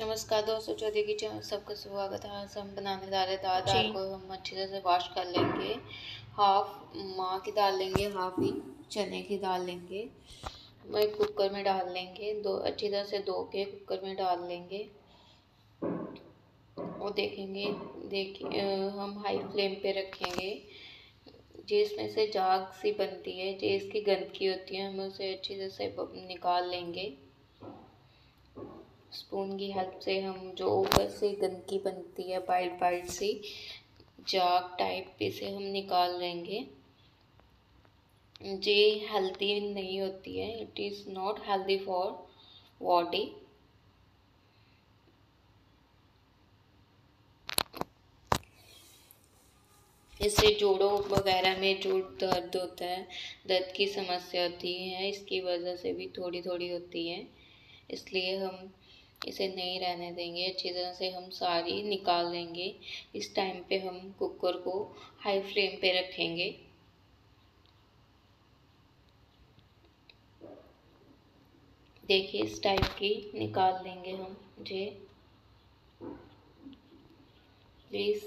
नमस्कार दोस्तों चौधरी की चैनल सबका स्वागत है। आज हम बनाने जा रहे दाल दाल को हम अच्छी तरह से वॉश कर लेंगे। हाफ़ माँ की दाल लेंगे हाफ़ ही चने की दाल लेंगे। मैं कुकर में डाल लेंगे। दो अच्छी तरह से धो के कुकर में डाल लेंगे। और देखेंगे देखिए हम हाई फ्लेम पे रखेंगे। जिसमें से जाग सी बनती है जिसकी गंदगी होती है हम उसे अच्छी तरह से निकाल लेंगे। स्पून की हेल्प से हम जो ऊपर से गंदगी बनती है बाइट बाइट सी, जाग टाइप इसे हम निकाल लेंगे। जे हेल्दी नहीं होती है it is not healthy for body इससे जोड़ों वगैरह में जो दर्द होता है, दर्द की समस्या होती है, इसकी वजह से भी थोड़ी थोड़ी होती है। इसलिए हम इसे नहीं रहने देंगे, अच्छी तरह से हम सारी निकाल लेंगे। इस टाइम पे हम कुकर को हाई फ्लेम पे रखेंगे। देखिए, इस टाइप की निकाल लेंगे हम। जे प्लीज़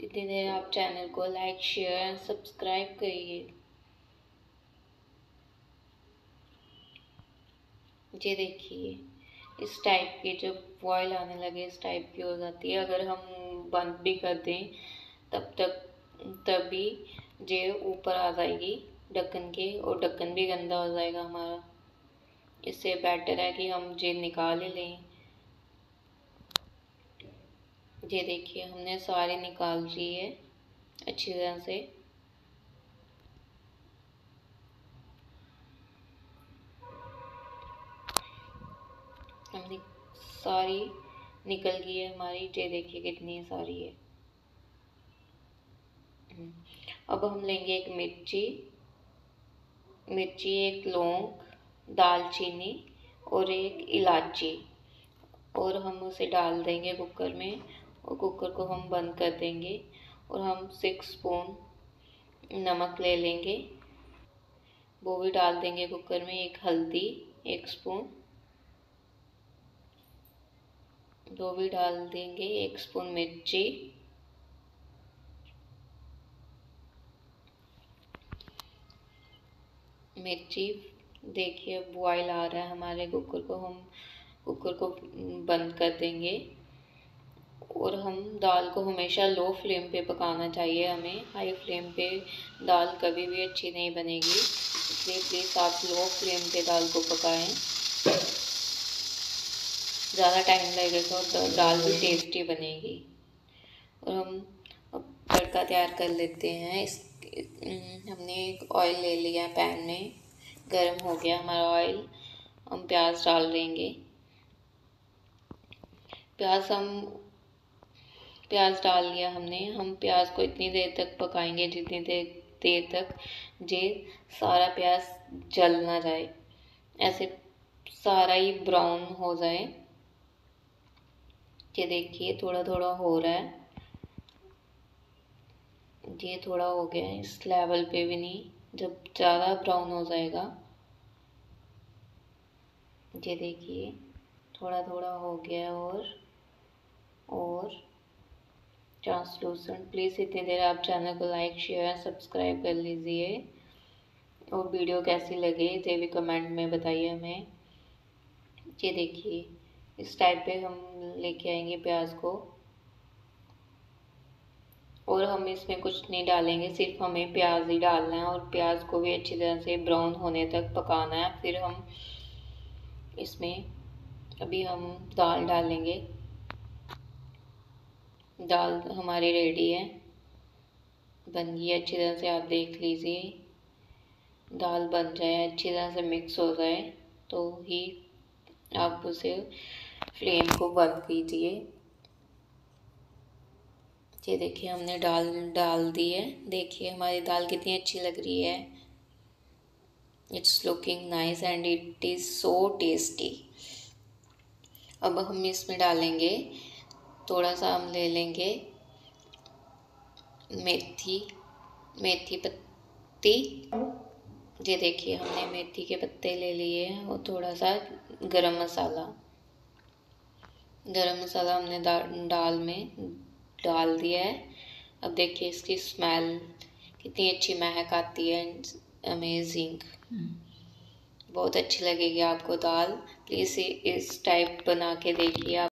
इतनी देर आप चैनल को लाइक शेयर एंड सब्सक्राइब करिए। ये देखिए। इस टाइप की जब बॉयल आने लगे, इस टाइप की हो जाती है। अगर हम बंद भी कर दें, तब तक, तभी जे ऊपर आ जाएगी, ढक्कन के, और ढक्कन भी गंदा हो जाएगा हमारा। इससे बेटर है कि हम जे निकाल ही लें। ये देखिए, हमने सारी निकाल ली है, अच्छी तरह से। हमने सारी निकल गई है हमारी। ये देखिए कितनी सारी है। अब हम लेंगे एक मिर्ची। मिर्ची, एक लौंग, दालचीनी और एक इलायची। और हम उसे डाल देंगे कुकर में और कुकर को हम बंद कर देंगे और हम सिक्स स्पून नमक ले लेंगे। वो भी डाल देंगे कुकर में एक हल्दी, एक स्पून दो भी डाल देंगे, एक स्पून मिर्ची। मिर्ची, देखिए बॉयल आ रहा है हमारे कुकर को, हम कुकर को बंद कर देंगे। और हम दाल को हमेशा लो फ्लेम पे पकाना चाहिए हमें, हाई फ्लेम पे। दाल कभी भी अच्छी नहीं बनेगी, इसलिए प्लीज़ आप लो फ्लेम पे दाल को पकाएँ। ज़्यादा टाइम लगेगा तो दाल भी टेस्टी बनेगी। और हम अब तड़का तैयार कर लेते हैं। इस हमने एक ऑयल ले लिया पैन में। गर्म हो गया हमारा ऑयल हम प्याज डाल देंगे। प्याज हम, प्याज डाल लिया हमने। हम प्याज को इतनी देर तक पकाएँगे जितनी देर देर तक जे सारा प्याज जल ना जाए। ऐसे सारा ही ब्राउन हो जाए। ये देखिए थोड़ा थोड़ा हो रहा है। ये थोड़ा हो गया है, इस लेवल पे भी नहीं। जब ज़्यादा ब्राउन हो जाएगा, ये देखिए थोड़ा थोड़ा हो गया और और ट्रांसलूसेंट प्लीज़ इतनी देर आप चैनल को लाइक शेयर सब्सक्राइब कर लीजिए। और वीडियो कैसी लगे, ये भी कमेंट में बताइए हमें। ये देखिए इस टाइप पे हम लेके आएँगे प्याज को। और हम इसमें कुछ नहीं डालेंगे, सिर्फ़ हमें प्याज ही डालना है और प्याज को भी अच्छी तरह से ब्राउन होने तक पकाना है। फिर हम इसमें अभी हम दाल डालेंगे। दाल हमारी रेडी है। बन गई अच्छी तरह से, आप देख लीजिए। दाल बन जाए, अच्छी तरह से मिक्स हो जाए तो ही आप उसे फ्लेम को बंद कीजिए। ये देखिए, हमने डाल डाल दी है। देखिए, हमारी दाल कितनी अच्छी लग रही है। It's looking nice and it is so tasty अब हम इसमें डालेंगे, थोड़ा सा हम ले लेंगे मेथी मेथी पत्ती। ये देखिए, हमने मेथी के पत्ते ले लिए हैं और थोड़ा सा गरम मसाला। गरम मसाला हमने दाल में डाल दिया है। अब देखिए इसकी स्मेल कितनी अच्छी महक आती है। अमेजिंग। बहुत अच्छी लगेगी आपको दाल। प्लीज़ इस टाइप बना के देखिए आप।